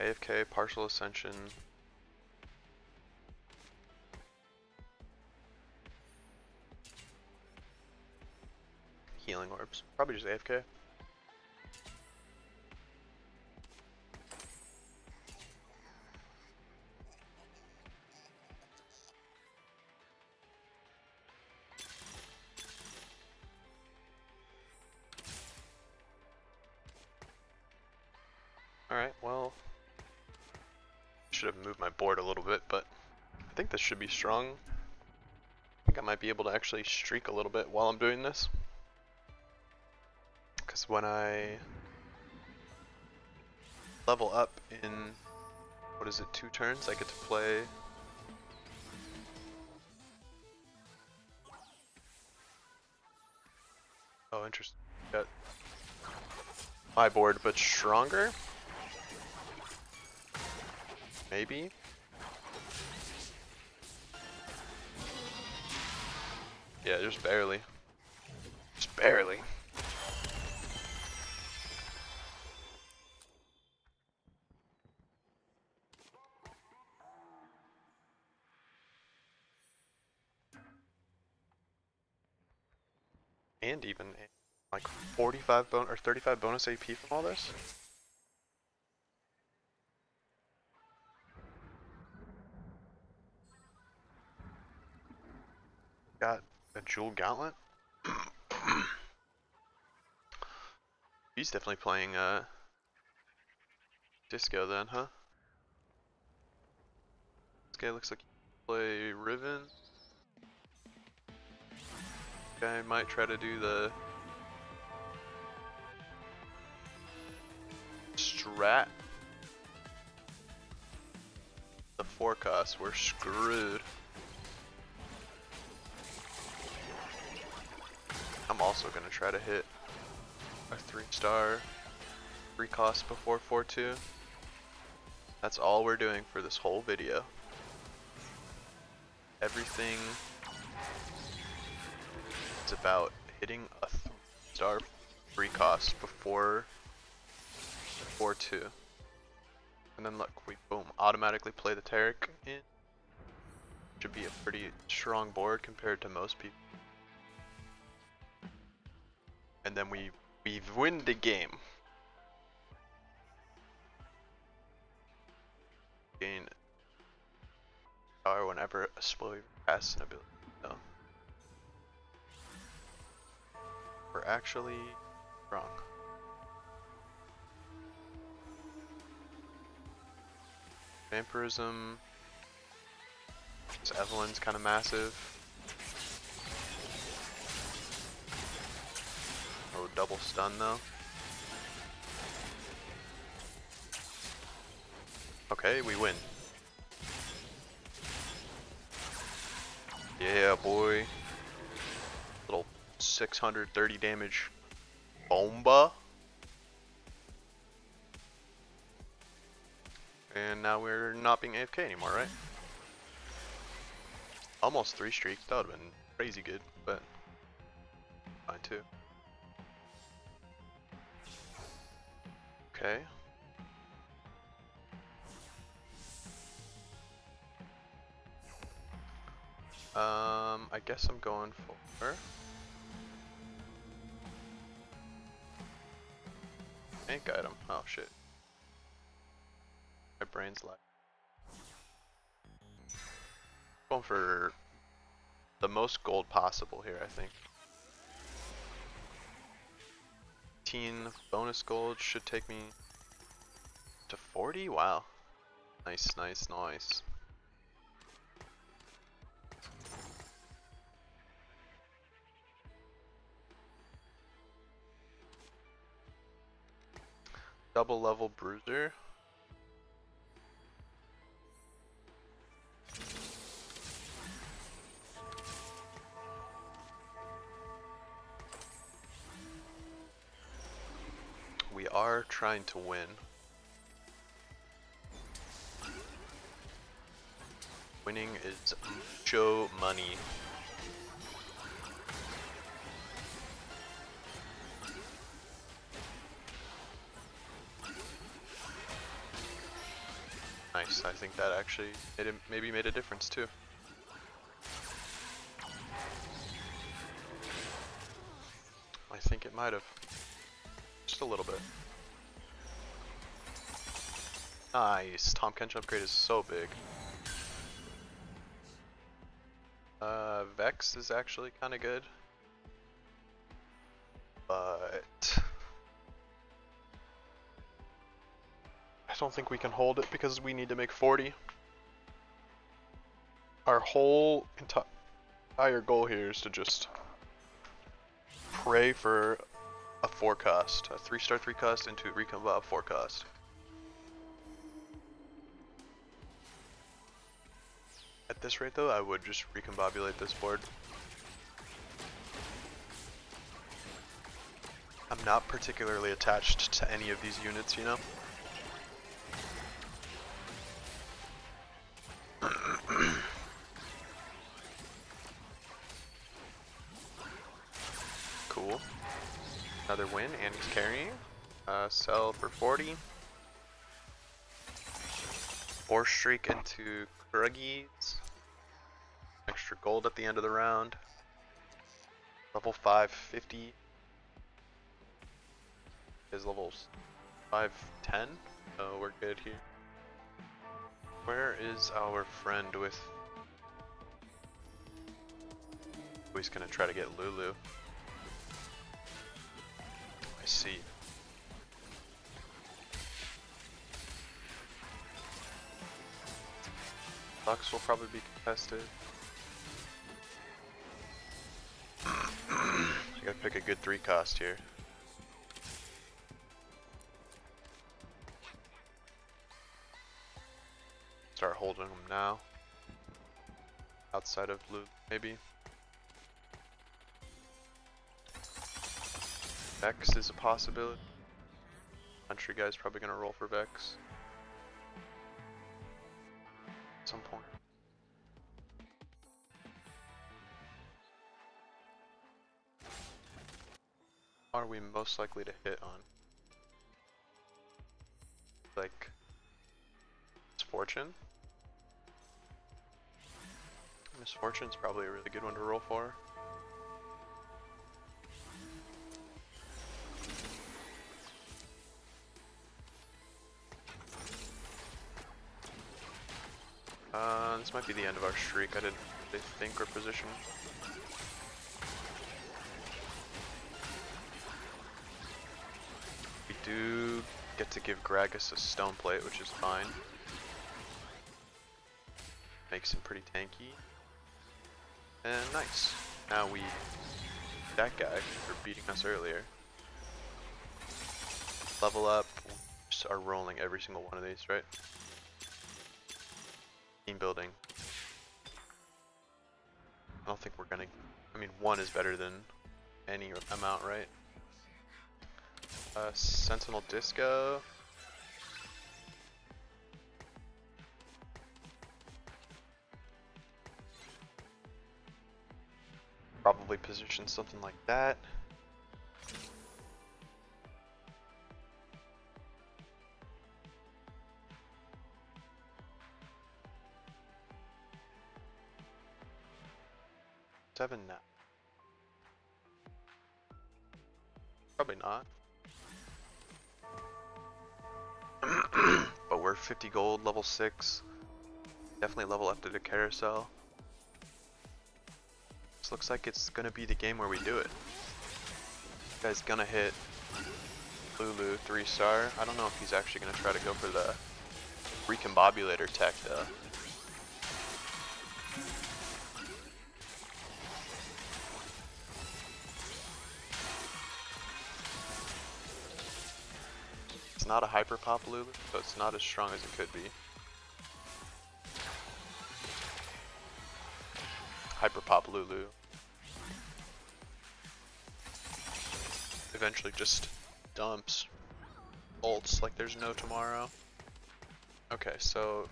AFK, partial ascension. Healing orbs. Probably just AFK. Alright, well, should be strong. I think I might be able to actually streak a little bit while I'm doing this. Because when I level up in, what is it, two turns, I get to play Oh, interesting. Got my board, but stronger? Maybe? Yeah, just barely. Just barely. And even like 45 bon or 35 bonus AP from all this? Got a jewel gauntlet. He's definitely playing uh disco then, huh? This guy looks like he play Riven. Guy might try to do the strat. The forecast, we're screwed. Try to hit a three star free cost before 4-2. That's all we're doing for this whole video. Everything is about hitting a star free cost before 4-2. And then look, we boom, automatically play the Taric in. Should be a pretty strong board compared to most people. And then we we win the game. Gain power whenever a spell passes an ability. No. We're actually wrong. Vampirism. Evelynn's kind of massive. Oh, double stun though. Okay, we win. Yeah, boy. Little 630 damage bomba. And now we're not being AFK anymore, right? Almost three streaks. That would have been crazy good, but fine too. Okay. Um, I guess I'm going for Ink item. Oh shit. My brain's like going for the most gold possible here, I think. 15 bonus gold should take me to 40? Wow. Nice, nice, nice. Double level bruiser. Are trying to win. Winning is show money. nice. I think that actually made it, maybe made a difference too. I think it might have. Just a little bit. Nice. Tahm Kench upgrade is so big. Uh, Vex is actually kind of good. But... I don't think we can hold it because we need to make 40. Our whole entire goal here is to just pray for a forecast, a 3 star 3 cost into Recon Bob forecast. This rate though, I would just recombobulate this board. I'm not particularly attached to any of these units, you know? cool. Another win, and he's carrying. Uh, sell for 40. Four streak into Kruggies. Extra gold at the end of the round. Level 550. His levels 510, so we're good here. Where is our friend with... He's gonna try to get Lulu. I see. Bucks will probably be contested. Gotta pick a good three cost here. Start holding them now. Outside of blue, maybe. Vex is a possibility. Country guy's probably gonna roll for Vex. At some point. Are we most likely to hit on? Like, Miss Fortune? Misfortune's probably a really good one to roll for. Uh, this might be the end of our streak. I didn't really think or position. Do get to give Gragas a stone plate, which is fine. Makes him pretty tanky. And nice. Now we that guy for beating us earlier. Level up, just are rolling every single one of these, right? Team building. I don't think we're gonna, I mean one is better than any amount, right? Uh, Sentinel Disco. Probably position something like that. Seven now. Probably not. We're 50 gold, level 6. Definitely level up to the carousel This looks like it's gonna be the game where we do it. This guy's gonna hit Lulu 3 star. I don't know if he's actually gonna try to go for the recombobulator tech though. Not a hyper pop Lulu, so it's not as strong as it could be. Hyper pop Lulu eventually just dumps ults like there's no tomorrow. Okay, so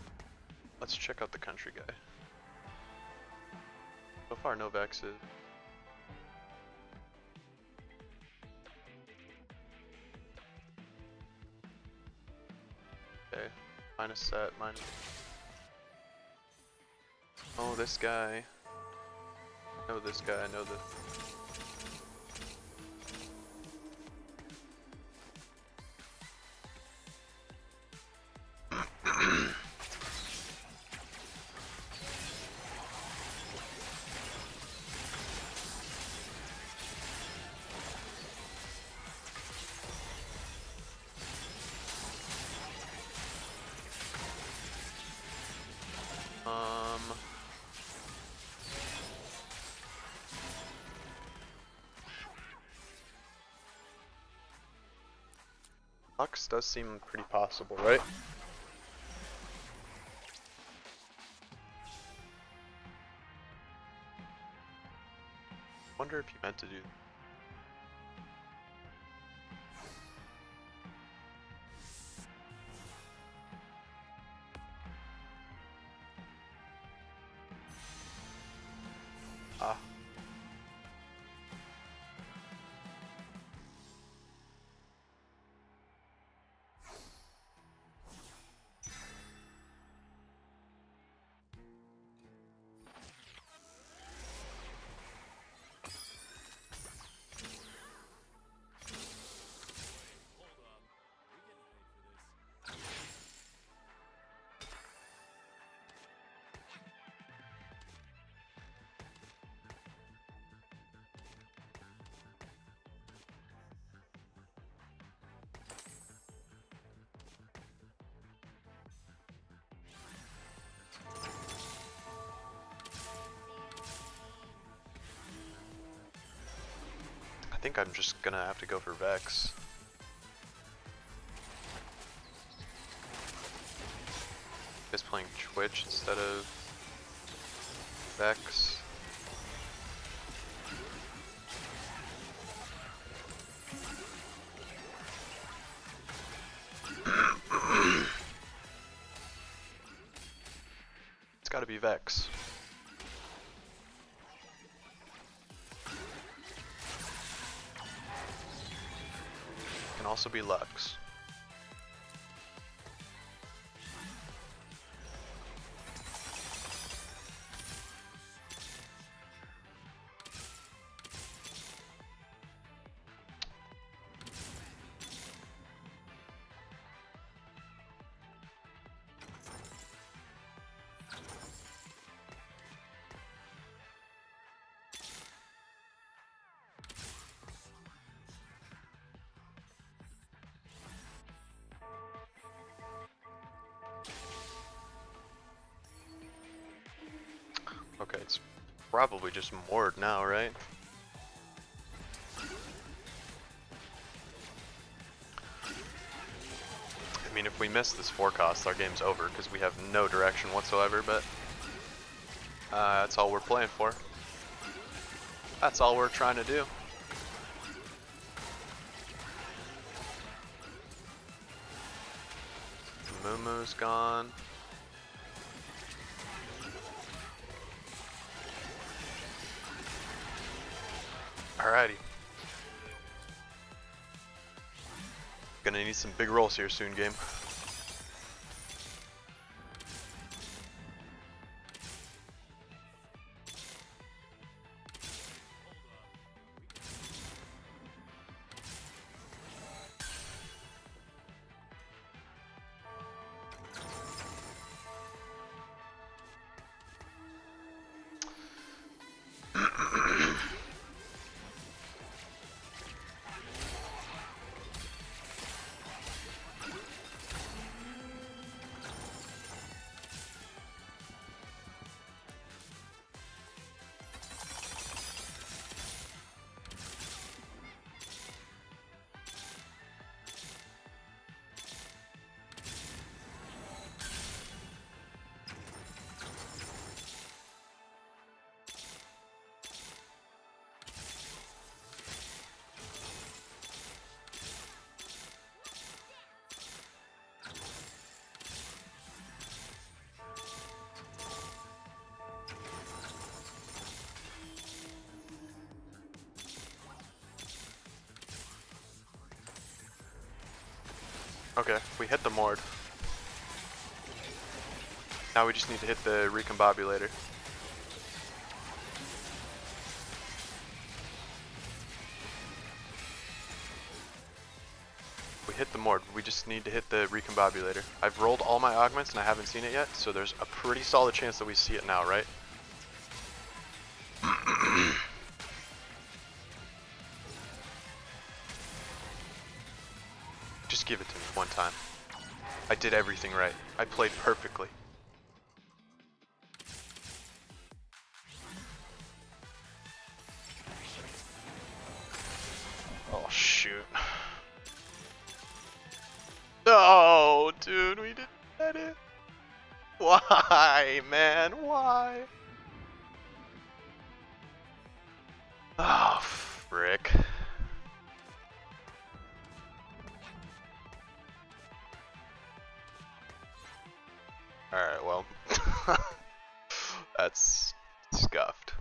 let's check out the country guy. So far, no vexes. Set, minus. Oh, this guy. I know this guy, I know this. Lux does seem pretty possible, right? Wonder if you meant to do. Think I'm just gonna have to go for Vex. Is playing Twitch instead of Vex. it's gotta be Vex. Also be Lux. Probably just moored now, right? I mean, if we miss this forecast, our game's over because we have no direction whatsoever, but uh, that's all we're playing for. That's all we're trying to do. Mumu's gone. Gonna need some big rolls here soon, game. Okay, we hit the Mord. Now we just need to hit the recombobulator. We hit the Mord, we just need to hit the recombobulator. I've rolled all my augments and I haven't seen it yet, so there's a pretty solid chance that we see it now, right? Did everything right. I played perfectly. Oh shoot. No, dude, we didn't get it. Why, man? Why? Oh, frick. Alright, well. That's scuffed.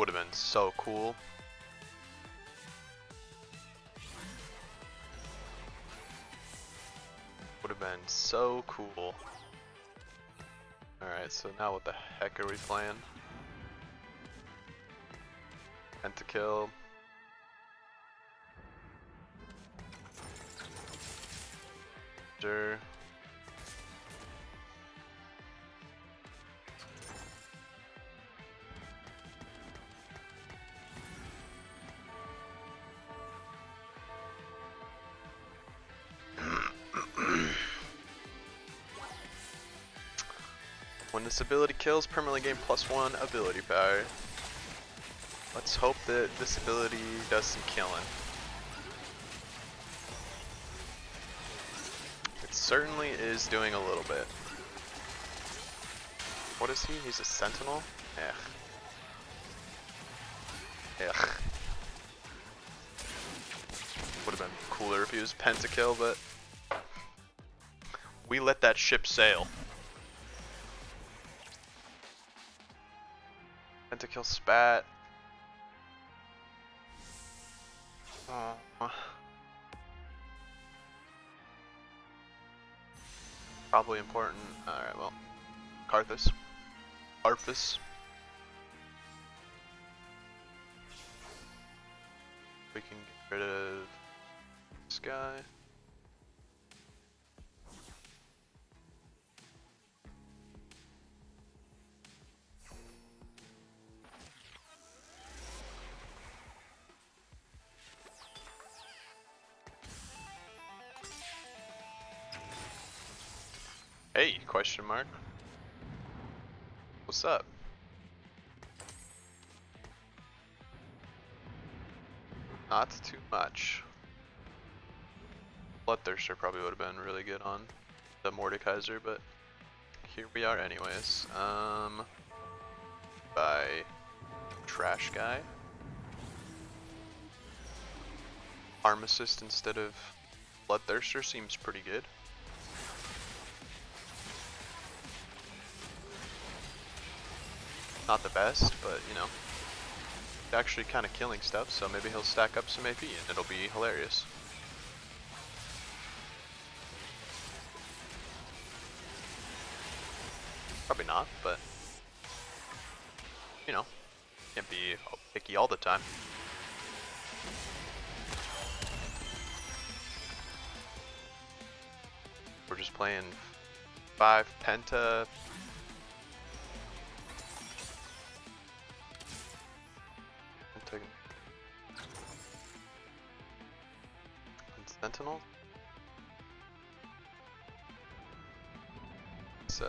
Would have been so cool. Would have been so cool. Alright, so now what the heck are we playing? Pentakill. Sure. This ability kills, permanently gain plus one ability power. Let's hope that this ability does some killing. It certainly is doing a little bit. What is he? He's a sentinel? Ugh. Ugh. Would have been cooler if he was pentakill, but we let that ship sail. Pentakill spat. Oh. Probably important. Alright, well. Karthus. Arthas. We can get rid of this guy. Question mark. What's up? Not too much. Bloodthirster probably would have been really good on the Mordekaiser, but here we are anyways. Um, by Trash Guy. Arm Assist instead of Bloodthirster seems pretty good. Not the best, but you know, actually kind of killing stuff, so maybe he'll stack up some AP and it'll be hilarious. Probably not, but you know, can't be picky all the time. We're just playing five penta So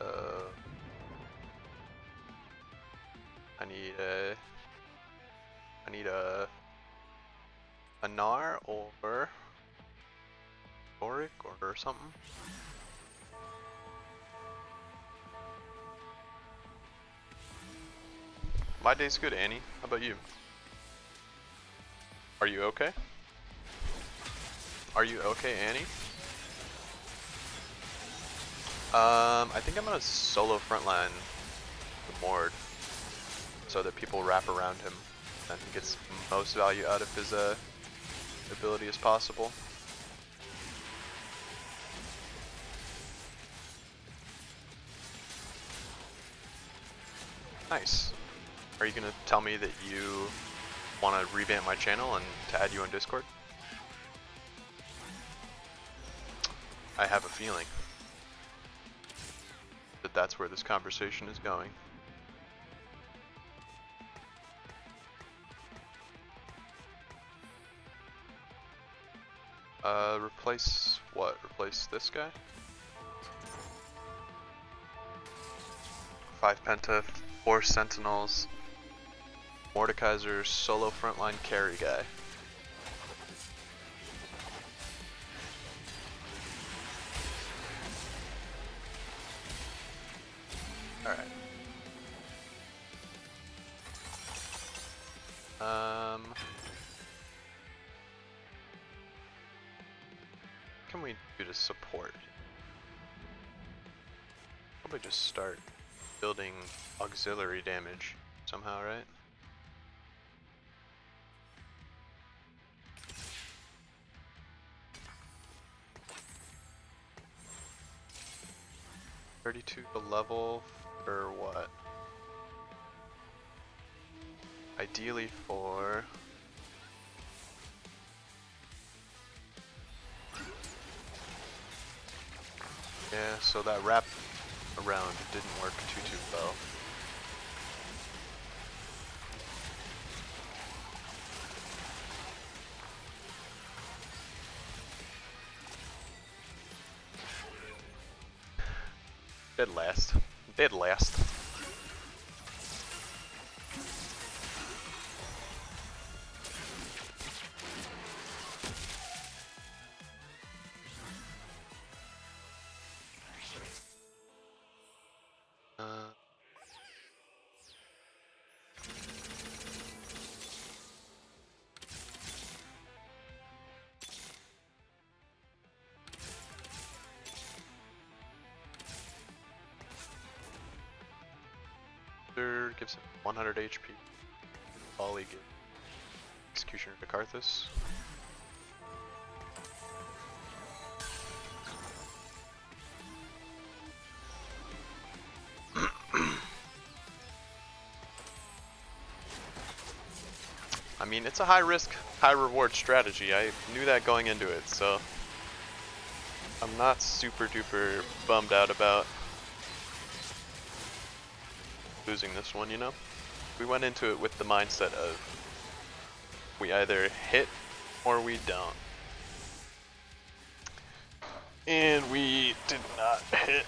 I need a I need a a Gnar or Yorick or something. My day's good, Annie. How about you? Are you okay? Are you okay, Annie? Um, I think I'm gonna solo frontline the Mord so that people wrap around him and he gets most value out of his uh, ability as possible. Nice. Are you gonna tell me that you want to revamp my channel and to add you on Discord? I have a feeling that's where this conversation is going. Uh, replace what? Replace this guy? Five Penta, four Sentinels, Mordekaiser, solo frontline carry guy. Um... can we do to support? Probably just start building auxiliary damage somehow, right? Thirty-two the level for what? Ideally for Yeah, so that wrap around didn't work too too well. Dead last. Dead last. 100 HP. Volley give Executioner to. I mean, it's a high risk, high reward strategy. I knew that going into it, so I'm not super duper bummed out about losing this one, you know? We went into it with the mindset of we either hit or we don't. And we did not hit.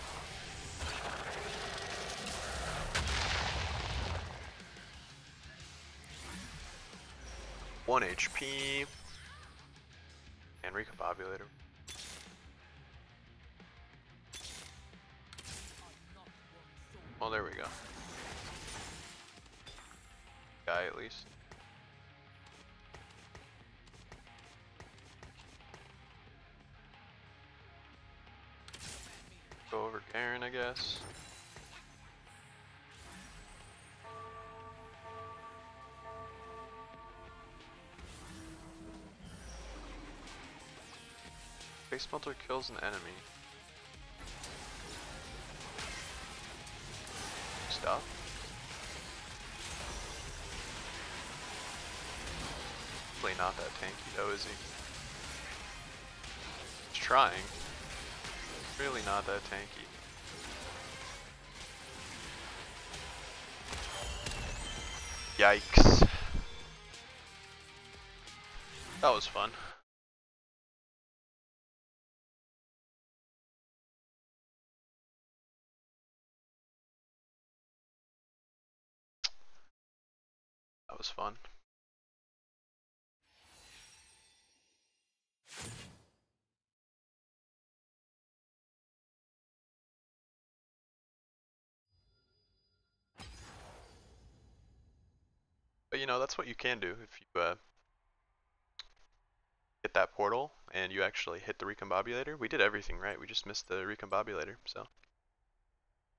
One HP. And recombobulator. Oh, there we go. Guy at least. Go over Garen, I guess. Face melter kills an enemy. tanky though, is he? He's trying. Really not that tanky. Yikes. That was fun. That was fun. You know, that's what you can do if you uh, hit that portal and you actually hit the recombobulator. We did everything right. We just missed the recombobulator. So,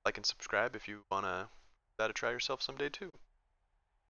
like and subscribe if you wanna try yourself someday too.